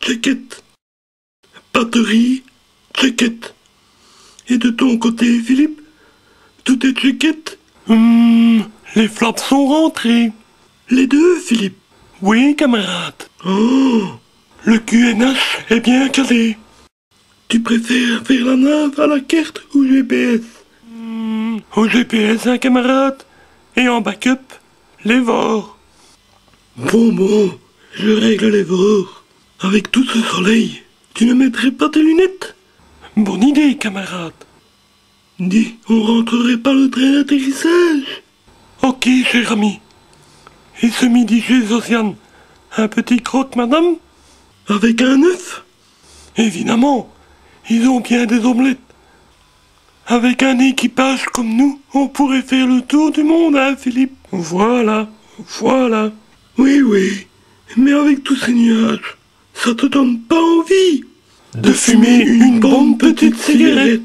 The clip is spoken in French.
checkette. Batterie, checkette. Et de ton côté, Philippe Tout est checkette Hum, les flaps sont rentrés. Les deux, Philippe? Oui, camarade. Oh Le QNH est bien calé. Tu préfères faire la nave à la carte ou GPS Hum, au GPS, hein, camarade. Et en backup, les VOR. Bon, bon, je règle les vorts. Avec tout ce soleil, tu ne mettrais pas tes lunettes? Bonne idée, camarade. Dis, on rentrerait pas le train d'atterrissage Ok, cher ami. Et ce midi chez Océane, un petit croque, madame? Avec un œuf? Évidemment, ils ont bien des omelettes. Avec un équipage comme nous, on pourrait faire le tour du monde, hein, Philippe? Voilà, voilà. Oui, oui, mais avec tous ces nuages, ça te donne pas envie De fumer une bonne petite cigarette.